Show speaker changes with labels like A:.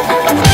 A: Thank you.